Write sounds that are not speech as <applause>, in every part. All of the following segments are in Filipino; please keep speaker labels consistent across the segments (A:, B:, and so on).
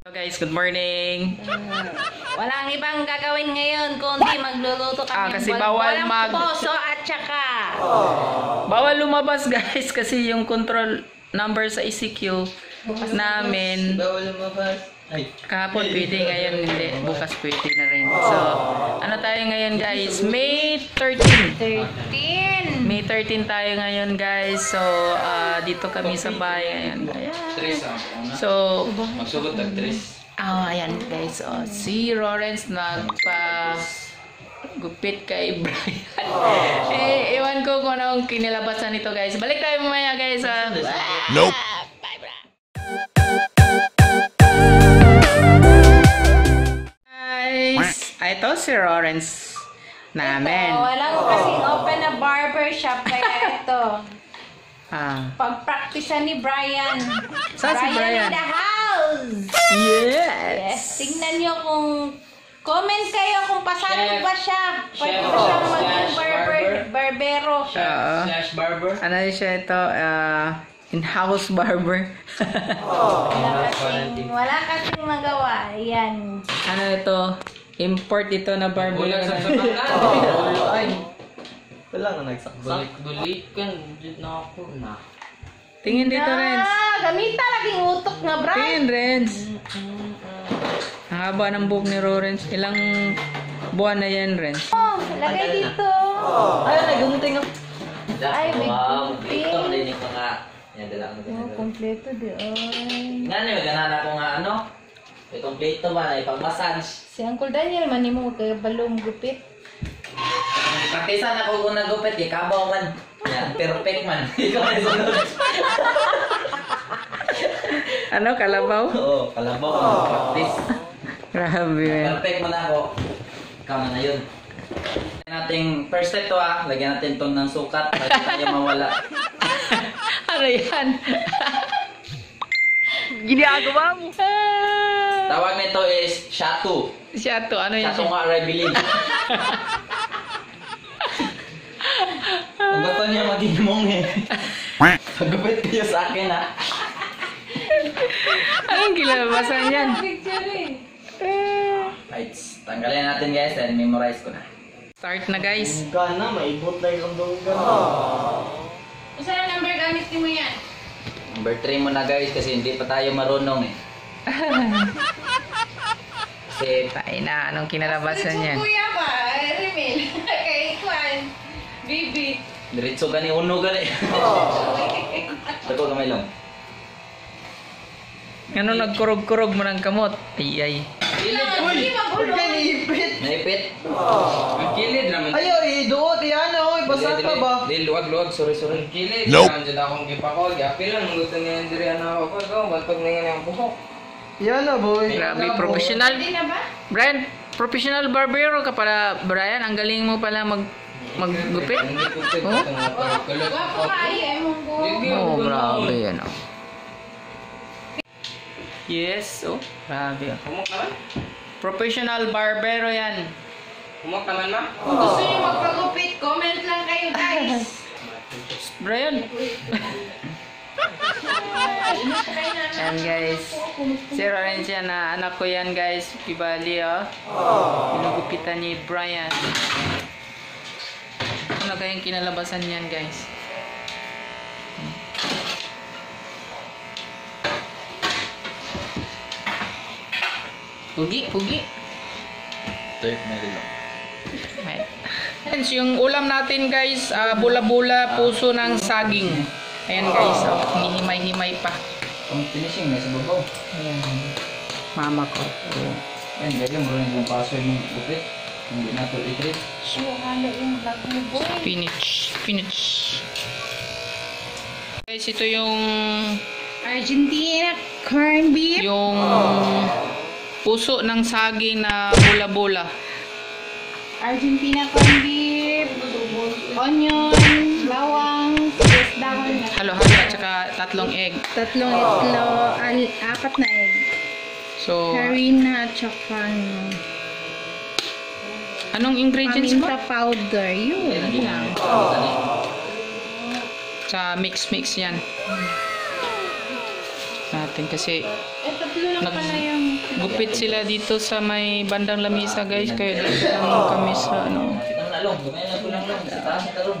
A: Hello guys, good morning. <laughs>
B: Walang ibang gagawin ngayon kundi magluluto kami.
A: Ah, kasi
B: ng
A: bawal
B: walang
A: mag-
B: poso at saka.
A: Bawal lumabas guys <laughs> kasi yung control number sa ECQ namin
C: Bawal lumabas. Ay.
A: kahapon pwede ngayon hindi bukas pwede na rin. So, ano tayo ngayon guys? May 13.
B: 13.
A: May 13 tayo ngayon guys. So, ah, dito kami sa bahay ngayon. Ayan. So,
C: Magsugod tag tres.
A: ah, ayan guys. Oh, si Lawrence nagpa gupit kay <laughs> Brian. eh, ewan ko kung anong kinilabasan nito guys. Balik tayo mamaya guys. ah.
D: Nope.
A: Guys, ah, ito si Lawrence namin.
B: Ito, walang kasing open na barber shop kaya ito. <laughs>
A: Ah.
B: Pagpraktisan ni Brian.
A: Saan si Brian?
B: in the house.
A: Yes.
B: Yes. Tingnan nyo kung comment kayo kung pasado
C: Chef.
B: ba siya. Pwede
C: Chef
B: ba siyang
C: slash
B: maging barber,
C: barber.
B: barbero.
A: Oo.
C: Slash barber.
A: Ano siya ito? ah, in-house barber. <laughs>
B: Wala kasing, wala kasing magawa. Ayan.
A: ano ito? Import ito na.
C: Bulag sa <laughs> sabakan.
A: Ay.
C: Wala na nagsaksak. Balik-balik kan. Dito na ako na.
A: Tingin dito, Renz.
B: Ah, gamita laging utok nga, Brian.
A: Tingin, Renz. Ang haba ng buhok ni Lawrence. Ilang buwan na yan, Renz?
B: Oh, lagay dito.
C: Ay, nagunting ako.
B: Ay, may
C: Wow,
B: gunting.
C: dito ang dinig ko nga. Yan, dala ko
B: Oh, kompleto di ay.
C: Nga na, maganan ako nga ano. May kompleto ba na ipag-massage.
B: Si Uncle Daniel, man mo kay balong gupit.
C: Praktisan ako kung nagupit, ikabaw man. Yan, perfect man. <laughs> Ikaw ay sunod.
A: Ano, kalabaw?
C: Oo, kalabaw ko practice.
A: Grabe, man.
C: Perfect man ako. Ikaw na na yun. Lagyan natin, first step to ah, lagyan natin to ng sukat para tayo mawala. <laughs>
A: ano yan? Ginagawa mo.
C: Tawag nito is shato.
A: Siya to, ano yan
C: Shato
A: siya?
C: nga, I believe. Kung gusto niya maging monghe, pagupit kayo sa akin ha.
A: Anong kilabasan yan?
B: Eh.
C: Right, tanggalin natin guys, then memorize ko na.
A: Start na, guys.
E: Gana, maibot na yung gana.
B: Isa na number gamit mo yan?
C: Number 3 muna guys, kasi hindi pa tayo marunong eh. <laughs> Kasi
A: Tayo na, anong kinalabasan yan?
B: Kuya ba? Remil. <laughs> Kay Kwan. Bibi.
C: diretso gani uno gani. <laughs> Dako gamay lang.
A: Ano nagkurog-kurog mo ng kamot? Ay, ay.
B: Hindi magulo.
C: Naipit.
F: Kilid naman.
E: Ayaw, iduot, yan, oy, basa ka ba?
F: Di luwag luwag sorry sorry. Kilid.
D: Nope.
F: Nope. Diyan akong gipako. Gapil lang gusto niya diri ana ako ko. Bantog na yan ang buhok.
E: Yan na, boy.
A: Grabe, professional.
B: Ba?
A: Brian, professional barbero ka pala, Brian. Ang galing mo pala mag maggupit. Oh? Oh, grabe yan, oh. Yes, oh. Grabe, oh. Professional barbero yan.
F: Humok naman ma.
B: Kung gusto niyo magpagupit, comment lang kayo guys.
A: Brian. <laughs> Yan guys. Si Lawrence yan na anak ko yan guys. Kibali oh. Pinugupitan ni Brian. Ano kayang kinalabasan yan guys? Pugi, pugi.
C: Tape na rin.
A: Right. Friends, yung ulam natin guys, ah, bula-bula, puso ng saging. Ayan guys, oh, hinihimay-himay pa.
C: Ang finishing na sa babaw.
A: Ayan. Mama ko.
C: Ayun, gaya mo rin yung password ng gupit. Hindi na ito i-treat.
B: So, halo yung vlog mo boy.
A: Spinach. Spinach. Guys, ito yung
B: Argentina corn beef.
A: yung puso ng saging na bula-bula.
B: Argentina corn beef. Onion, bawang, dahon.
A: Halo-halo at saka tatlong egg.
B: Tatlong itlo, al- apat na egg.
A: So,
B: Harina at saka ano,
A: anong ingredients mo?
B: paminta powder. Yun. lang.
A: Sa mix-mix yan. Natin kasi
B: Eh, tatlo lang
A: Nag-
B: pala yung
A: Gupit sila dito sa may bandang lamisa guys. Kaya dito lang kami sa ano.
C: Kita mo na long, gamay na. Sa taas long.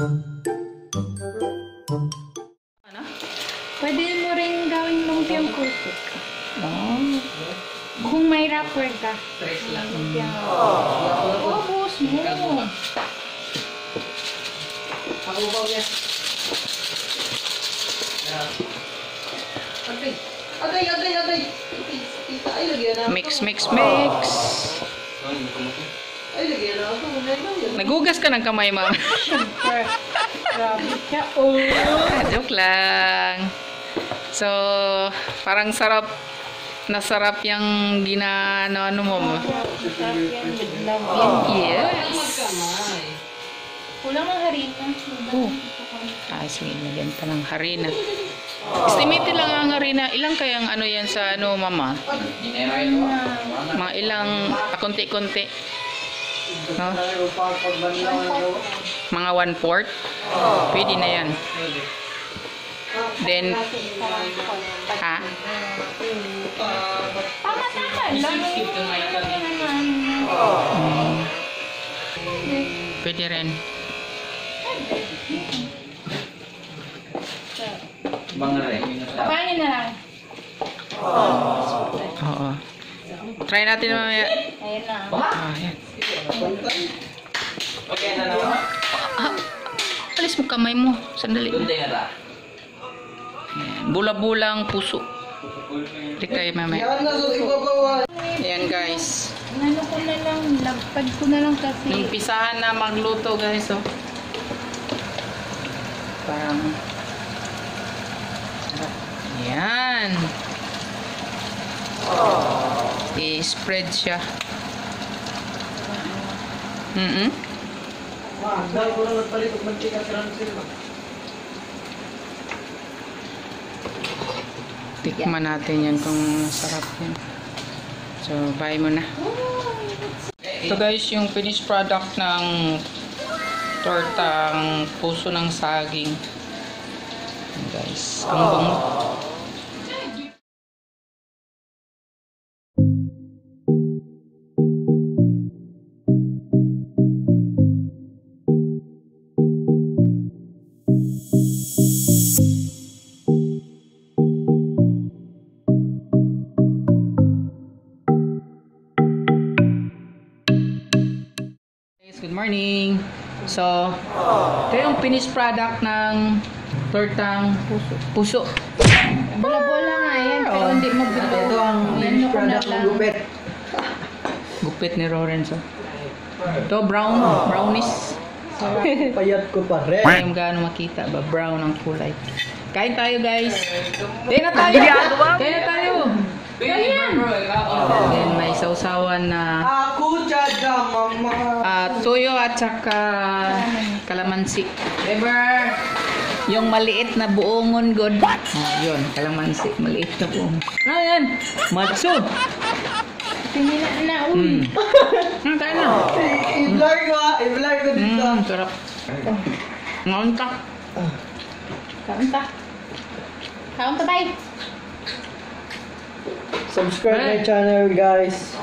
A: Ano?
B: Pwede mo rin gawin lumpiang puso.
A: Oh.
B: Kung may wrapper ka.
F: Stress lang.
B: Lumpiang. Oo, buhos mo.
E: Ako ba yan? Agay! Agay! Agay! Agay!
A: Mix, mix, mix.
E: Ay
A: Nagugas ka ng kamay, ma'am. <laughs>
B: Grabe siya. Oh.
A: Joke lang. So, parang sarap. Nasarap yung ginano ano mo. mo.
B: Sarap yan with love yan.
A: Yes.
B: Kulang ng harina.
A: Oh. Ah, sige, lagyan pa ng harina. Estimated lang ang harina. Ilang kayang ano yan sa ano, mama? Mga ilang, ah, konti-konti. No? Mga one-fourth. Pwede na yan. Then, ha?
B: Tama-tama lang.
A: Mm. Pwede rin.
C: Mga rin.
B: Paano na lang?
A: Oo. Try natin mamaya.
B: Ayun na.
A: Ah, yan.
C: Okay na naman.
A: Ah, alis mo kamay mo. Sandali. Bula-bulang puso. Hindi kayo mamaya. Ayan guys.
B: Ano ko na lang, lagpad ko na lang kasi.
A: Umpisahan na magluto guys. Oh. Parang... Yan. I-spread siya. Mm-mm.
E: Ah, dahil ko na nagpalit at mantika transil.
A: Tikman natin yan kung masarap yan. So, buy mo na. Ito guys, yung finished product ng tortang puso ng saging. Guys, ang bango. Morning. So, ito yung finished product ng tortang puso. puso.
B: Bola-bola nga yan, pero hindi mabuto.
E: Ito ang
B: na
E: product ng gupit.
A: Gupit ni Lorenzo. Ito, brown. Brownish. <laughs>
E: Payat ko pa rin.
A: Hindi yung gaano makita ba? Brown ang kulay. Kain tayo, guys. Kain na tayo. Kain na tayo.
F: Ayan!
A: Then, may sausawan na
E: Ako, Chada, mama.
A: ah, toyo at saka kalamansi. Ever! Yung maliit na buongon, good. Oh, yun, kalamansi. Maliit na buong. Ah, yan. Matsu.
B: Tingin na na, uy.
A: Mm. Hmm, <laughs> kain na.
E: I-blur ko ah. I-blur ko dito.
A: Mm, sarap. Ngonta.
B: Kaunta. Kaunta tayo.
E: Subscribe my channel, guys.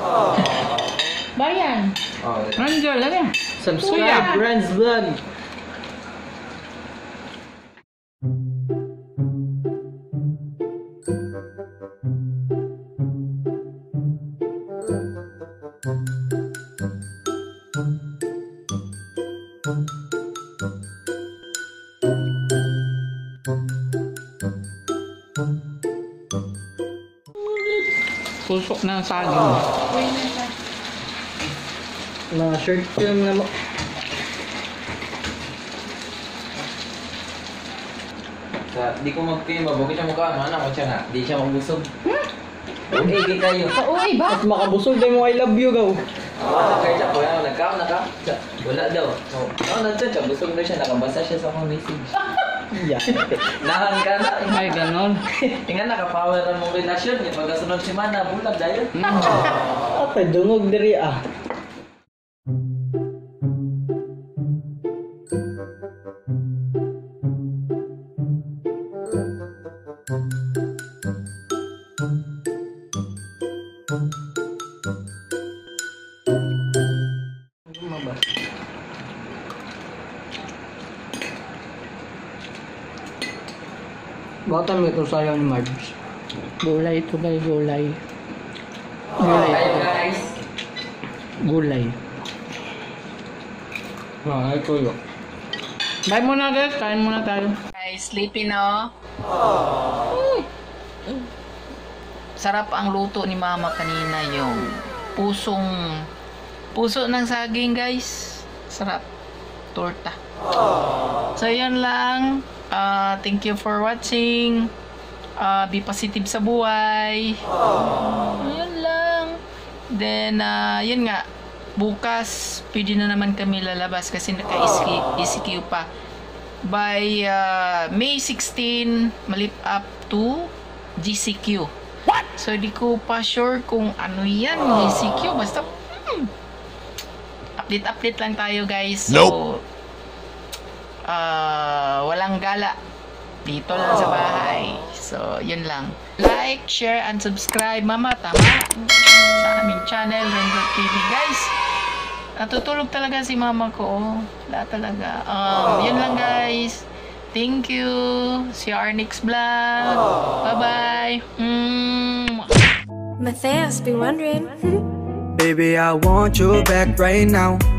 B: Bayan.
A: Nandiyan, lagi.
E: Subscribe, Renz Vlog.
A: Na saging.
E: Mga short film na mo.
C: Sa, di ko magkima, bakit siya mukha, mana ko siya nga, di siya magbusog. Okay, di kayo.
A: Pauwi ba?
E: At makabusog din mo I love you gaw.
C: Wala kayo siya, kuya, nagkam, nagkam. Siya, Wala daw. So, oh, nandyan siya, busog na siya, nakabasa siya sa akong message. <laughs>
E: Yan.
C: Nahan ka na.
A: Ay, ganon.
C: Tingnan, nakapower ang mong relasyon. Eh, pagkasunod si Mana, bulag dahil.
E: Ate, dungog diri ah. Bakit mo ito sayaw ni Marge?
A: Gulay ito guys, gulay. Gulay
F: Hi
A: ito.
F: guys.
A: Gulay.
E: Ah, ito yun.
A: Bye muna guys, kain muna tayo. Guys, sleepy no? Mm. Sarap ang luto ni mama kanina yung pusong puso ng saging guys. Sarap. Torta. So yun lang. Ah, thank you for watching. Ah, be positive sa buhay. Yun lang. Then, ah, yun nga. Bukas, pwede na naman kami lalabas kasi naka-ECQ pa. By ah, May 16, malip up to GCQ. What? So, di ko pa sure kung ano yan, GCQ. Basta, hmm, update-update lang tayo guys. So, ah, walang gala. Dito lang sa bahay. So, yun lang. Like, share, and subscribe. Mama, tama? Sa aming channel, Rainbow TV. Guys, natutulog talaga si mama ko. Oh. Wala talaga. Um, yun lang guys. Thank you. See you our next vlog. Bye-bye. Mm.
D: Matthias be wondering.
G: Baby, I want you back right now.